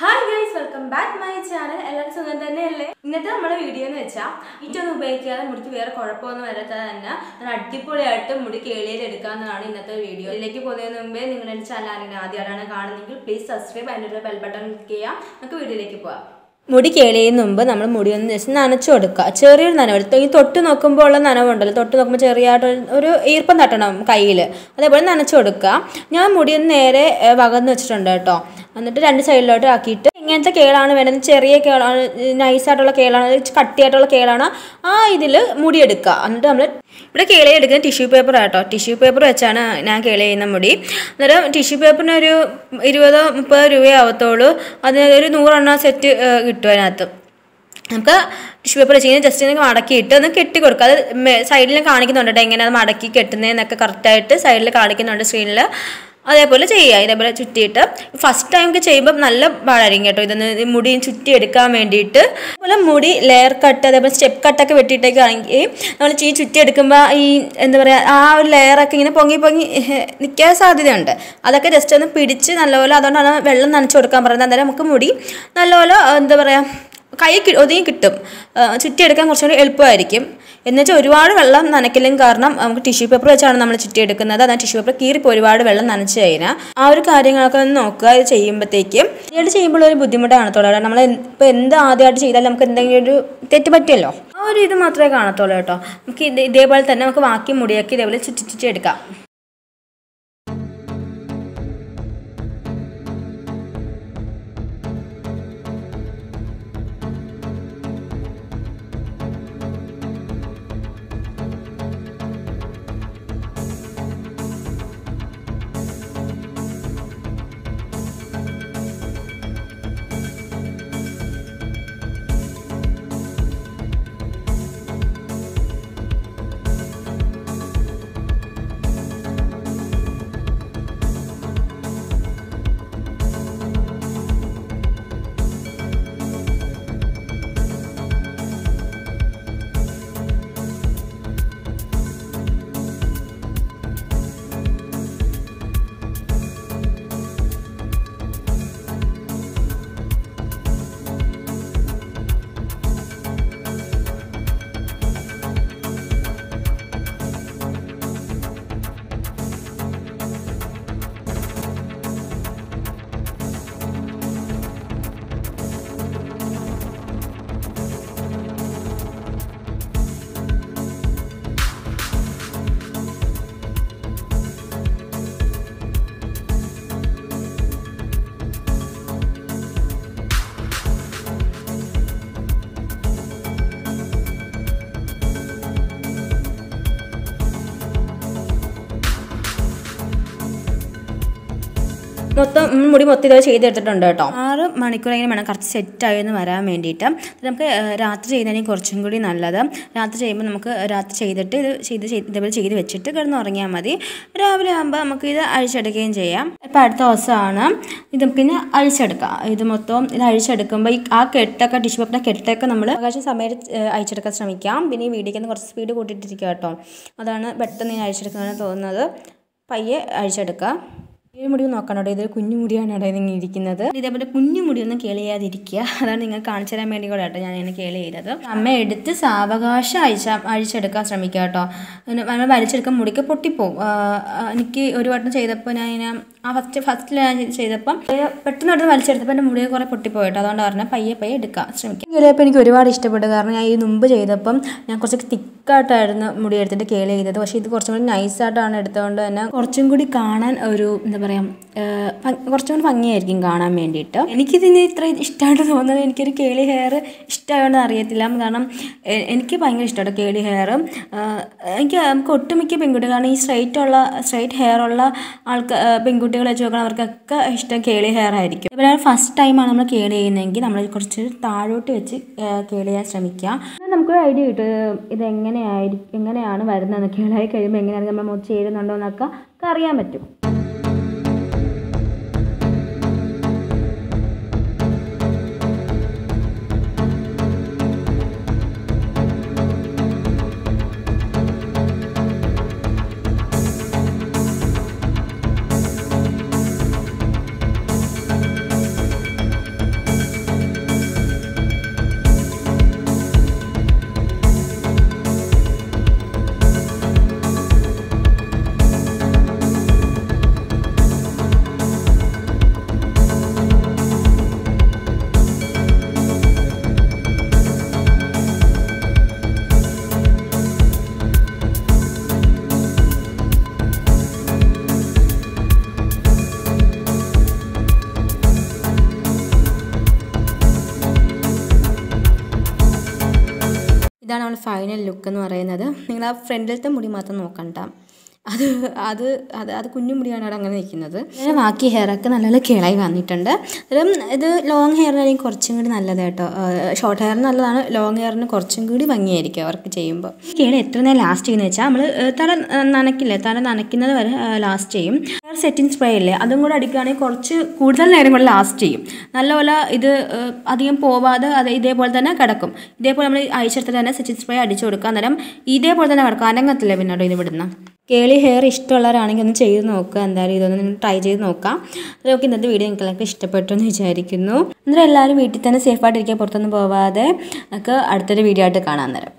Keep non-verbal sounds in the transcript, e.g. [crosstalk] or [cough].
Hi guys welcome back my channel എല്ലാവരും സുഖം തന്നെയല്ലേ? ഇന്നത്തെ നമ്മുടെ വീഡിയോ എന്ന് വെച്ചാൽ ഇറ്റൊന്നും ഉപയോഗിക്കാതെ മുടിക്ക് വേറെ കുഴപ്പമൊന്നും വരാത്ത തന്നെ ഞാൻ അടിപൊളിയായിട്ട് മുടി കേളിയിൽ എടുക്കാമെന്നാണ് ഇന്നത്തെ വീഡിയോ ഇതിലേക്ക് പോകുന്നതിന് മുമ്പേ നിങ്ങളുടെ ചാനൽ ആരെങ്കിലും ആദ്യമായിട്ടാണ് കാണുന്നെങ്കിൽ പ്ലീസ് സബ്സ്ക്രൈബ് അതിന്റെ ബെൽ ബട്ടൺ ക്ലിക്ക് ചെയ്യാം. നമുക്ക് വീഡിയോയിലേക്ക് പോകാം മുടി കേളിയുന്ന മുമ്പ് നമ്മൾ മുടി ഒന്ന് ജസ്റ്റ് നനച്ചു കൊടുക്കുക. ചെറിയൊരു നനവ് ഈ തൊട്ട് നോക്കുമ്പോൾ ഉള്ള നനവുണ്ടല്ലോ തൊട്ട് നോക്കുമ്പോൾ ചെറിയായിട്ട് ഒരു ഈർപ്പം തട്ടണം കയ്യിൽ അതേപോലെ നനച്ചു കൊടുക്കുക. ഞാൻ മുടി ഒന്ന് നേരെ വകന്ന് വെച്ചിട്ടുണ്ട് കേട്ടോ. എന്നിട്ട് രണ്ട് സൈഡിലോട്ട് ആക്കിയിട്ട് ഇങ്ങനത്തെ കേളാണ് വേണ്ടത്. ചെറിയ കേളാണ് നൈസായിട്ടുള്ള കേളാണ് കട്ടിയായിട്ടുള്ള കേളാണ്. ആ ഇതിൽ മുടിയെടുക്കുക എന്നിട്ട് നമ്മൾ ഇവിടെ കേളി എടുക്കുന്ന ടിഷ്യൂ പേപ്പർ ആട്ടോ. ടിഷ്യൂ പേപ്പർ വെച്ചാണ് ഞാൻ കേളി ചെയ്യുന്ന മുടി. അന്നേരം ടിഷ്യൂ പേപ്പറിന് ഒരു ഇരുപതോ മുപ്പതോ രൂപയാവത്തോളൂ ആവത്തുള്ളൂ. അത് ഒരു നൂറെണ്ണം സെറ്റ് കിട്ടും അതിനകത്ത്. നമുക്ക് ടിഷ്യൂ പേപ്പർ വെച്ച് കഴിഞ്ഞാൽ ജസ്റ്റ് ഒന്ന് മടക്കിയിട്ട് ഒന്ന് കെട്ടി കൊടുക്കുക. അത് സൈഡിൽ കാണിക്കുന്നുണ്ട് കേട്ടോ എങ്ങനെ അത് മടക്കി കെട്ടുന്നതെന്നൊക്കെ കറക്റ്റായിട്ട് സൈഡിൽ കാണിക്കുന്നുണ്ട് സ്ക്രീനിൽ അതേപോലെ ചെയ്യുക. ഇതേപോലെ ചുറ്റിയിട്ട് ഫസ്റ്റ് ടൈം ചെയ്യുമ്പോൾ നല്ല പാടായിരിക്കും കേട്ടോ. ഇതൊന്ന് മുടി ചുറ്റി എടുക്കാൻ വേണ്ടിയിട്ട്. അതുപോലെ മുടി ലെയർ കട്ട് അതേപോലെ സ്റ്റെപ്പ് കട്ടൊക്കെ വെട്ടിയിട്ടൊക്കെ നമ്മൾ ഈ ചുറ്റി എടുക്കുമ്പോൾ ഈ എന്താ പറയുക ആ ഒരു ലെയറൊക്കെ ഇങ്ങനെ പൊങ്ങി പൊങ്ങി [laughs] നിൽക്കാൻ സാധ്യതയുണ്ട്. അതൊക്കെ ജസ്റ്റ് ഒന്ന് പിടിച്ച് നല്ലപോലെ അതുകൊണ്ടാണ് വെള്ളം നനച്ച് കൊടുക്കാൻ പറയുന്നത് അന്നേരം നമുക്ക് മുടി നല്ലപോലെ എന്താ പറയുക കൈ ഒതുങ്ങി കിട്ടും. ചുറ്റിയെടുക്കാൻ കുറച്ചുകൂടി എളുപ്പമായിരിക്കും. എന്നുവെച്ചാൽ ഒരുപാട് വെള്ളം നനയ്ക്കലും കാരണം നമുക്ക് ടിഷ്യൂ പേപ്പർ വെച്ചാണ് നമ്മൾ ചുറ്റിയെടുക്കുന്നത്. അതാ ടിഷ്യൂ പേപ്പർ കീറിപ്പോൾ ഒരുപാട് വെള്ളം നനച്ച് കഴിഞ്ഞാൽ ആ ഒരു കാര്യങ്ങളൊക്കെ ഒന്ന് നോക്കുക ഇത് ചെയ്യുമ്പോഴത്തേക്കും ആദ്യമായിട്ട് ചെയ്യുമ്പോൾ ഒരു ബുദ്ധിമുട്ടാണ് തോന്നുന്നത് നമ്മൾ ഇപ്പോൾ എന്ത് ആദ്യമായിട്ട് ചെയ്താലും നമുക്ക് എന്തെങ്കിലും ഒരു തെറ്റ് പറ്റിയല്ലോ? ആ ഒരു ഇത് മാത്രമേ കാണത്തുള്ളൂ കേട്ടോ. നമുക്ക് ഇതേപോലെ തന്നെ നമുക്ക് ബാക്കി മുടിയാക്കി ഇതേപോലെ ചുറ്റി ചുറ്റി എടുക്കാം. മൊത്തം മുടി മൊത്തം ഇതുവരെ ചെയ്തെടുത്തിട്ടുണ്ട് കേട്ടോ. ആറ് മണിക്കൂറെങ്കിലും വേണം. കറക്റ്റ് സെറ്റായി എന്ന് വരാൻ വേണ്ടിയിട്ട്. നമുക്ക് രാത്രി ചെയ്യുന്നതിന് കുറച്ചും കൂടി നല്ലത്. രാത്രി ചെയ്യുമ്പോൾ നമുക്ക് രാത്രി ചെയ്തിട്ട് ഇത് ചെയ്ത് ഇതേപോലെ ചെയ്ത് വെച്ചിട്ട് കിടന്നുറങ്ങിയാൽ മതി. രാവിലെ ആകുമ്പോൾ നമുക്ക് ഇത് അഴിച്ചെടുക്കുകയും ചെയ്യാം. ഇപ്പം അടുത്ത ദിവസമാണ്. ഇത് പിന്നെ അഴിച്ചെടുക്കാം. ഇത് മൊത്തം ഇത് അഴിച്ചെടുക്കുമ്പോൾ ഈ ആ കെട്ടൊക്കെ ടിഷ്യൂ പേപ്പറിന്റെ കെട്ടൊക്കെ നമ്മൾ അവകാശം സമയത്ത് അഴിച്ചെടുക്കാൻ ശ്രമിക്കാം. പിന്നെ ഈ വീഡിയോക്ക് കുറച്ച് സ്പീഡ് കൂട്ടിയിട്ടിരിക്കുക കേട്ടോ. അതാണ് പെട്ടെന്ന് ഞാൻ അഴിച്ചെടുക്കാനാണ് തോന്നുന്നത്. പയ്യെ അഴിച്ചെടുക്കുക ഈ മുടി നോക്കണം കേട്ടോ. ഇതൊരു കുഞ്ഞു മുടിയാണ് കേട്ടോ ഇരിക്കുന്നത്. ഇതേപോലെ കുഞ്ഞു മുടിയൊന്നും ചെയ്യാതിരിക്കുക അതാണ് നിങ്ങൾ കാണിച്ചു തരാൻ വേണ്ടി കൂടെ കേട്ടോ ഞാൻ ഇങ്ങനെ കേളി ചെയ്തത് അമ്മ എടുത്ത് സാവകാശം അഴിച്ച അഴിച്ചെടുക്കാൻ ശ്രമിക്കുക കേട്ടോ. നമ്മൾ വലിച്ചെടുക്കാൻ മുടിക്ക് പൊട്ടിപ്പോവും. എനിക്ക് ഒരു വട്ടം ചെയ്തപ്പോൾ ഞാൻ ഇങ്ങനെ ആ ഫസ്റ്റ് ഫസ്റ്റിൽ ഞാൻ ചെയ്തപ്പം പെട്ടെന്ന് എടുത്ത് വലിച്ചെടുത്തപ്പോൾ എന്റെ മുടി കുറേ പൊട്ടിപ്പോയി കേട്ടോ. അതുകൊണ്ട് പറഞ്ഞാൽ പയ്യെ പയ്യെ എടുക്കാൻ ശ്രമിക്കാം. കേളിയപ്പോൾ എനിക്ക് ഒരുപാട് ഇഷ്ടപ്പെട്ടു. കാരണം ഞാൻ ഈ മുമ്പ് ചെയ്തപ്പം ഞാൻ കുറച്ച് തിക്കായിട്ടായിരുന്നു മുടി എടുത്തിട്ട് കേളി ചെയ്തത് പക്ഷേ ഇത് കുറച്ചും കൂടി നൈസായിട്ടാണ് എടുത്തുകൊണ്ട് തന്നെ കുറച്ചും കൂടി കാണാൻ ഒരു എന്താ പറയുക കുറച്ചും കൂടി ഭംഗിയായിരിക്കും കാണാൻ വേണ്ടിയിട്ട്. എനിക്കിതിന് ഇത്ര ഇഷ്ടമായിട്ട് തോന്നുന്നത് എനിക്കൊരു കേളി ഹെയർ ഇഷ്ടമാണെന്ന് അറിയത്തില്ല. കാരണം എനിക്ക് ഭയങ്കര ഇഷ്ടമാണ് കേളി ഹെയർ എനിക്ക് നമുക്ക് ഒട്ടുമിക്ക പെൺകുട്ടികൾ കാരണം ഈ സ്ട്രൈറ്റ് ഉള്ള സ്ട്രൈറ്റ് ഹെയർ ഉള്ള ആൾക്ക് പെൺകുട്ടികളെ വെച്ച് നോക്കണം അവർക്കൊക്കെ ഇഷ്ടം കേളി ഹെയർ ആയിരിക്കും. ഇപ്പോൾ ഫസ്റ്റ് ടൈമാണ് നമ്മൾ കേളി ചെയ്യുന്നതെങ്കിൽ നമ്മൾ കുറച്ച് താഴോട്ട് വെച്ച് കേളി ചെയ്യാൻ ശ്രമിക്കുക നമുക്കൊരു ഐഡിയ കിട്ടും. ഇത് എങ്ങനെയായിരിക്കും എങ്ങനെയാണ് വരുന്നത് കേളായി കഴിയുമ്പോൾ എങ്ങനെയാണ് നമ്മൾ ചേരുന്നുണ്ടോ എന്നൊക്കെ അറിയാൻ പറ്റും. ഇതാണ് നമ്മൾ ഫൈനൽ ലുക്ക് എന്ന് പറയുന്നത്. നിങ്ങൾ ആ ഫ്രണ്ടിലത്തെ മുടി മാത്രം നോക്കണ്ട. അത് അത് അത് അത് കുഞ്ഞു മുടിയാണ് അവിടെ അങ്ങനെ നിൽക്കുന്നത്. പിന്നെ ബാക്കി ഹെയറൊക്കെ നല്ല കിളായി വന്നിട്ടുണ്ട്. അന്നേരം ഇത് ലോങ് ഹെയറിനായിരിക്കും കുറച്ചും കൂടി നല്ലത് കേട്ടോ. ഷോർട്ട് ഹെയറിന് നല്ലതാണ്. ലോങ് ഹെയറിന് കുറച്ചും കൂടി ഭംഗിയായിരിക്കും അവർക്ക് ചെയ്യുമ്പോൾ. കിള എത്ര നേരം ലാസ്റ്റ് ചെയ്യുന്നത് വെച്ചാൽ നമ്മൾ തല നനയ്ക്കില്ലേ തല നനയ്ക്കുന്നത് വരെ ലാസ്റ്റ് ചെയ്യും. ഹെയർ സെറ്റിംഗ് സ്പ്രേ ഇല്ലേ അതും കൂടെ അടിക്കുകയാണെങ്കിൽ കുറച്ച് കൂടുതൽ നേരം കൂടെ ലാസ്റ്റ് ചെയ്യും. നല്ലപോലെ ഇത് അധികം പോവാതെ അത് ഇതേപോലെ തന്നെ കിടക്കും. ഇതേപോലെ നമ്മൾ അയച്ചെടുത്ത് തന്നെ സെറ്റിംഗ് സ്പ്രേ അടിച്ചു കൊടുക്കുക അന്നേരം ഇതേപോലെ തന്നെ കിടക്കും. അനങ്ങത്തില്ല പിന്നെ കേട്ടോ ഇത് വിടുന്ന? കേളി ഹെയർ ഇഷ്ടമുള്ളവരാണെങ്കിൽ ഒന്ന് ചെയ്ത് നോക്കുക. എന്തായാലും ഇതൊന്ന് നിങ്ങൾ ട്രൈ ചെയ്ത് നോക്കാം. നോക്കി ഇന്നത്തെ വീഡിയോ നിങ്ങൾക്ക് എല്ലാവർക്കും ഇഷ്ടപ്പെട്ടു എന്ന് വിചാരിക്കുന്നു. അന്നേരം എല്ലാവരും വീട്ടിൽ തന്നെ സേഫായിട്ടിരിക്കുക പുറത്തൊന്നും പോവാതെ. നമുക്ക് അടുത്തൊരു വീഡിയോ ആയിട്ട് കാണാൻ നേരം